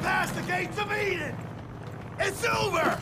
past the gates of Eden! It's over!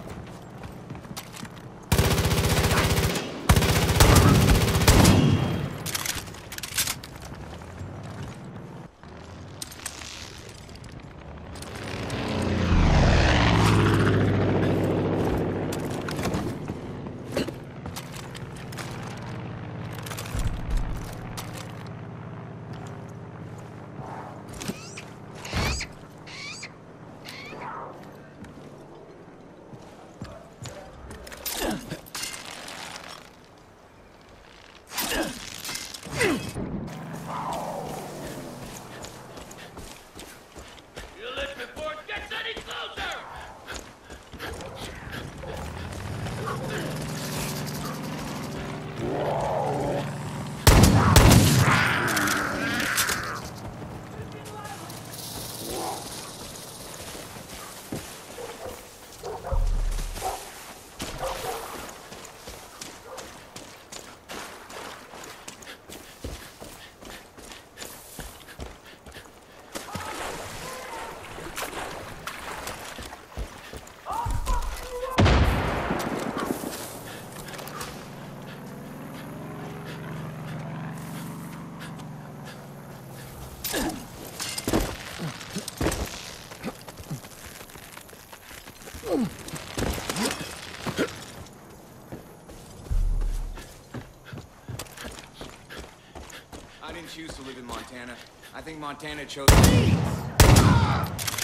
You live before it gets any closer! I didn't to live in Montana. I think Montana chose. Hey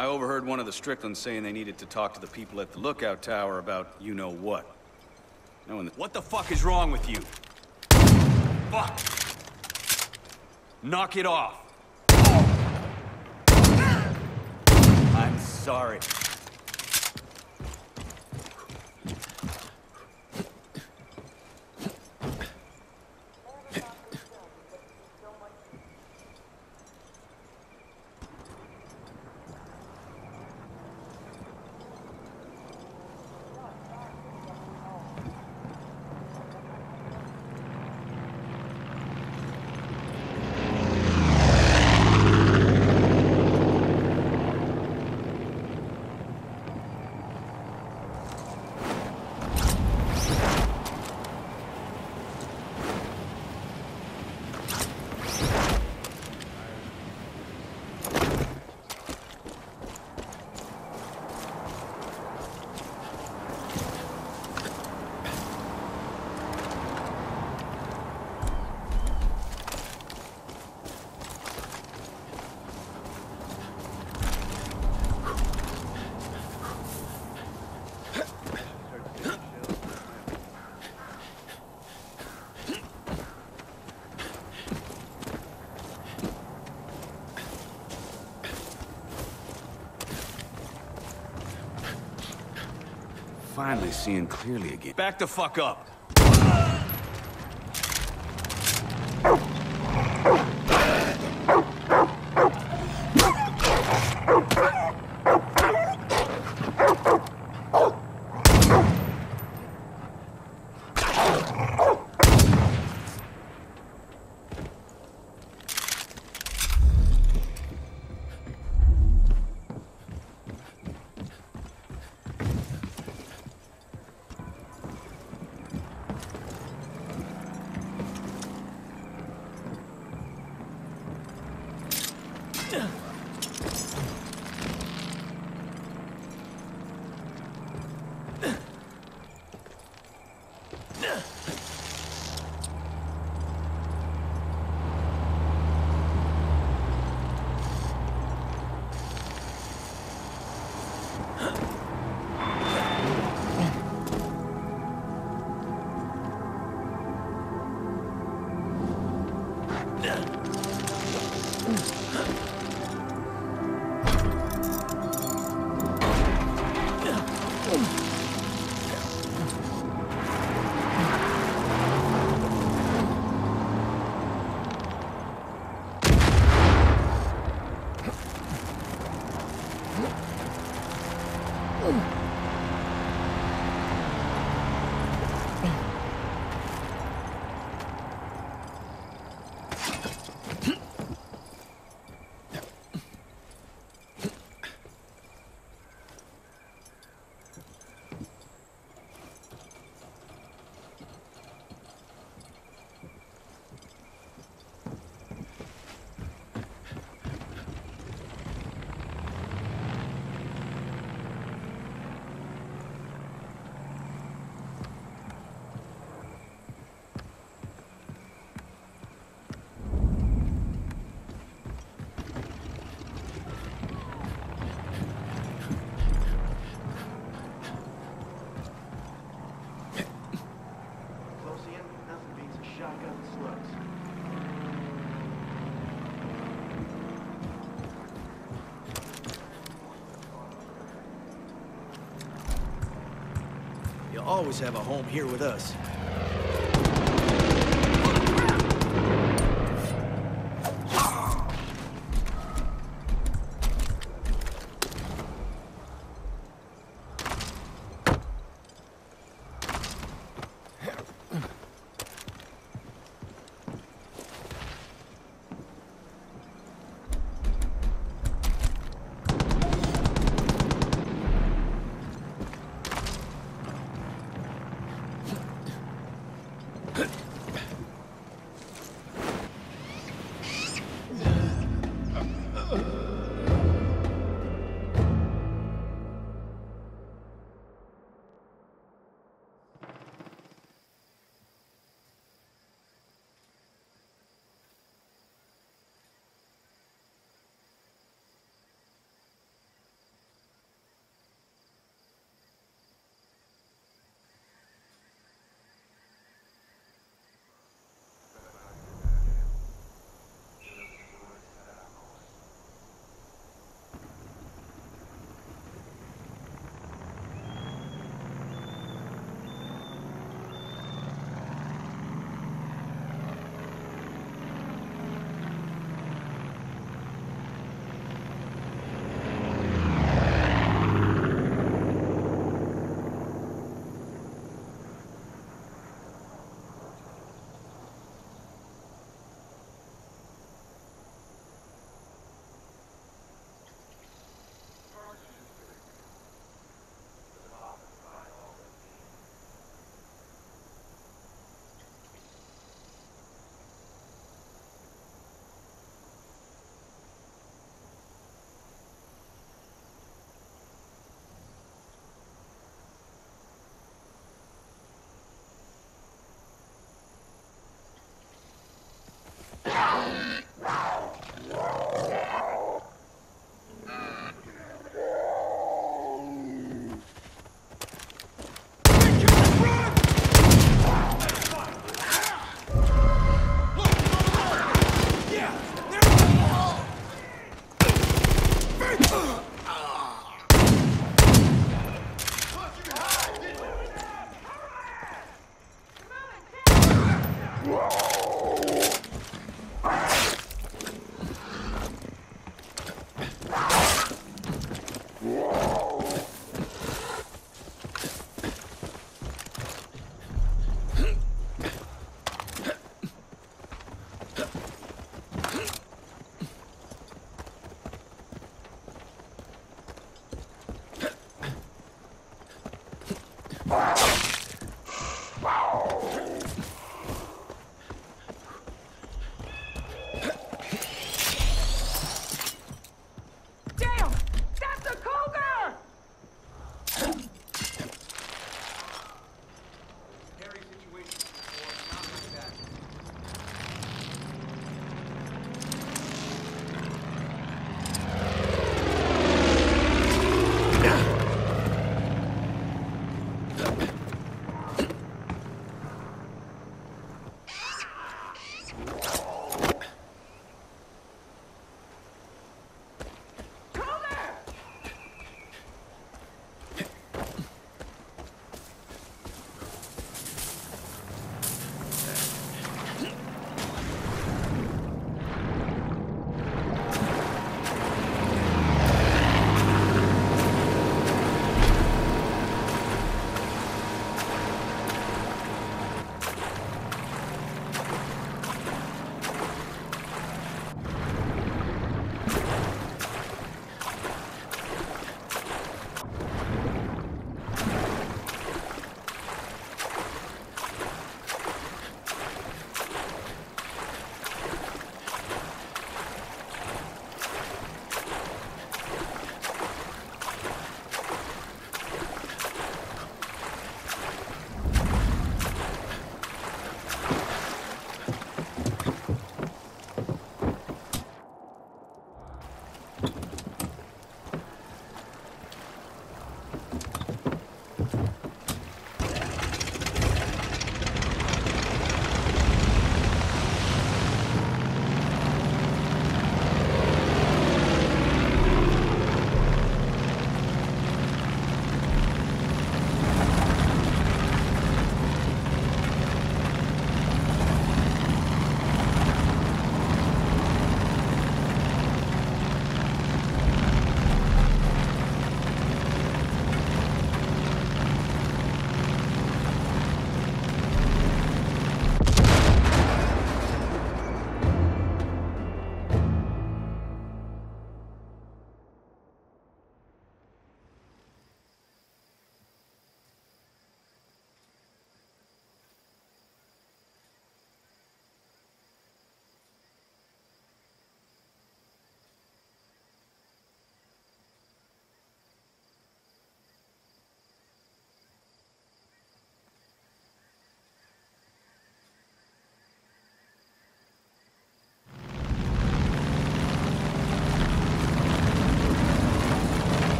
I overheard one of the Stricklands saying they needed to talk to the people at the lookout tower about you-know-what. Knowing that- What the fuck is wrong with you? Fuck! Knock it off! I'm sorry. Finally seeing clearly again. Back the fuck up! Ugh. Always have a home here with us.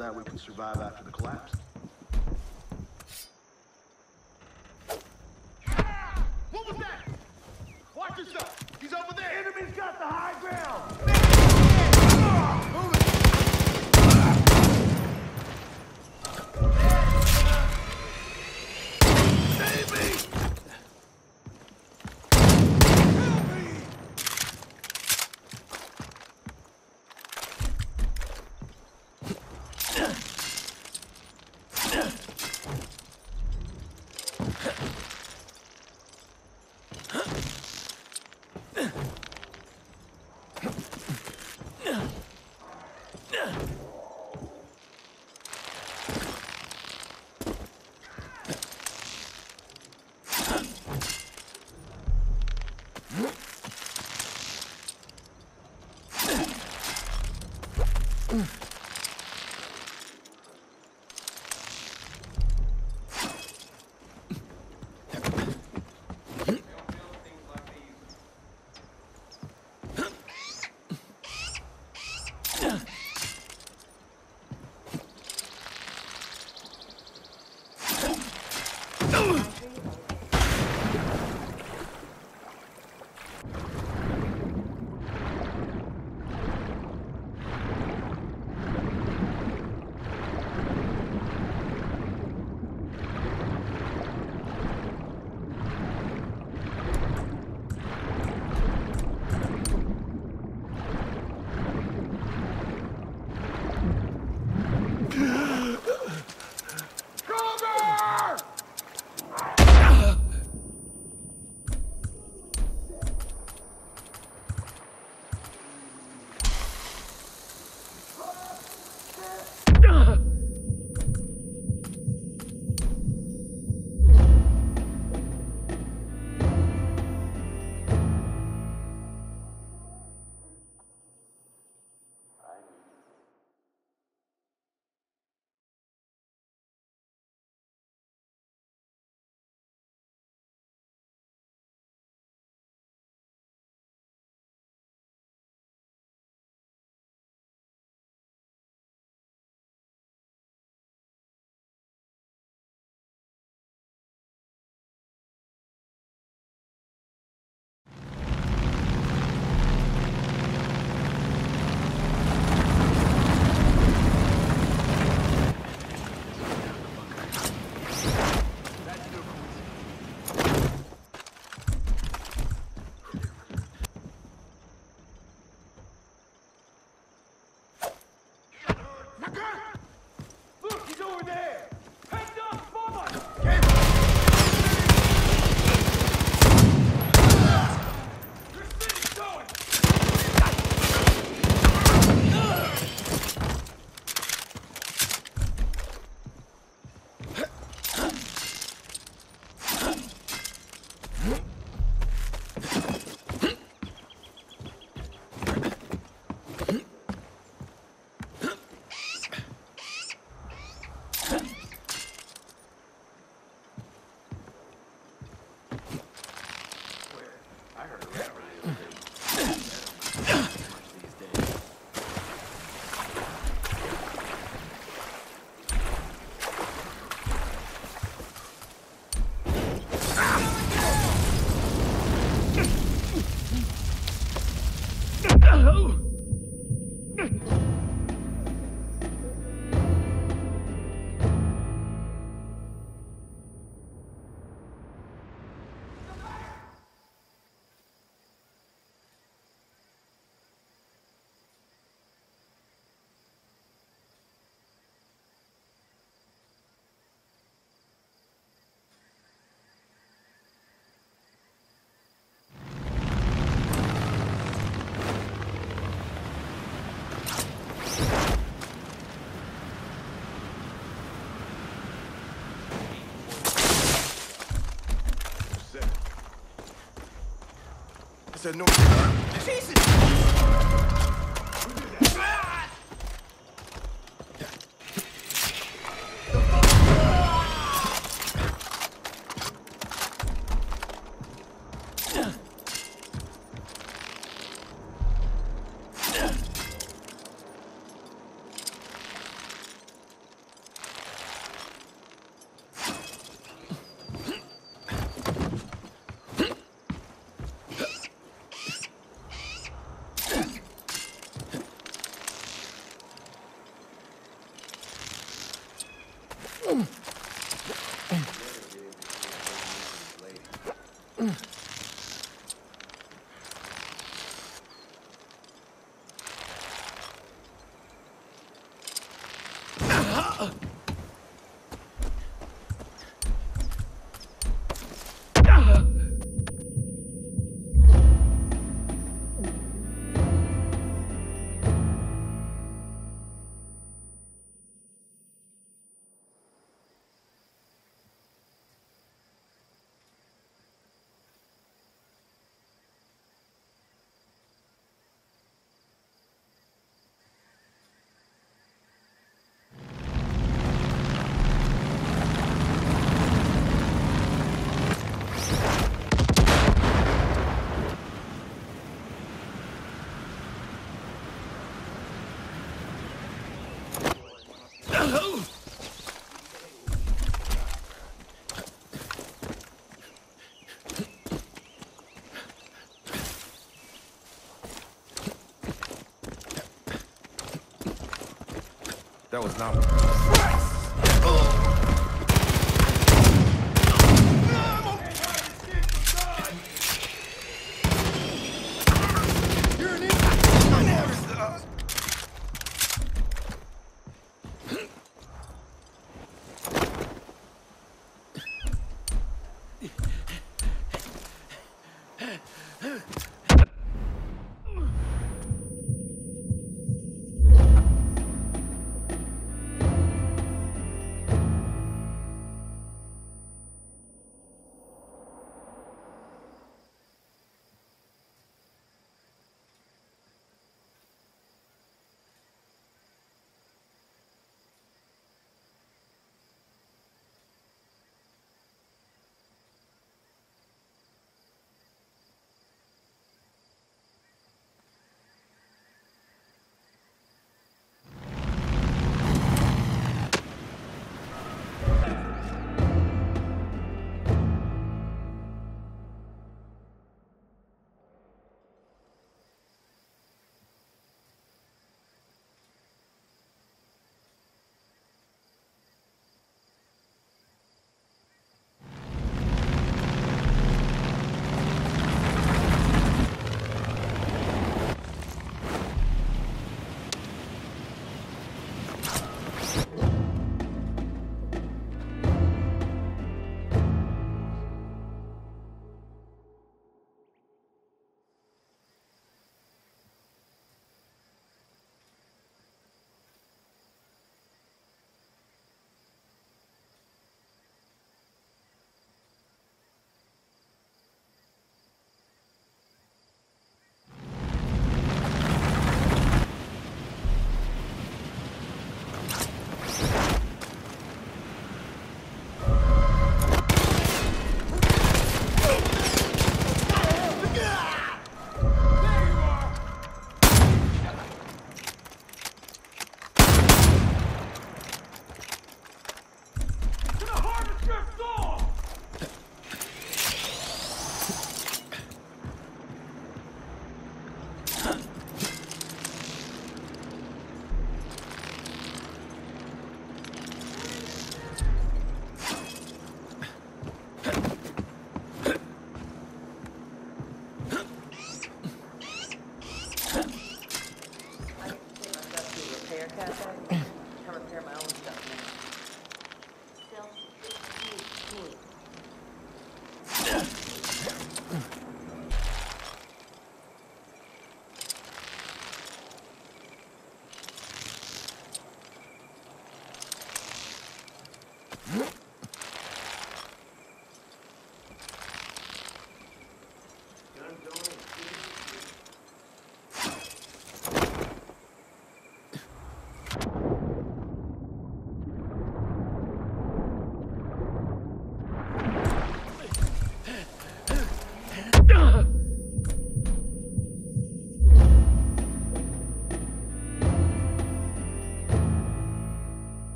that we can survive after the collapse. I said no. Jesus! Mm. That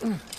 Mm.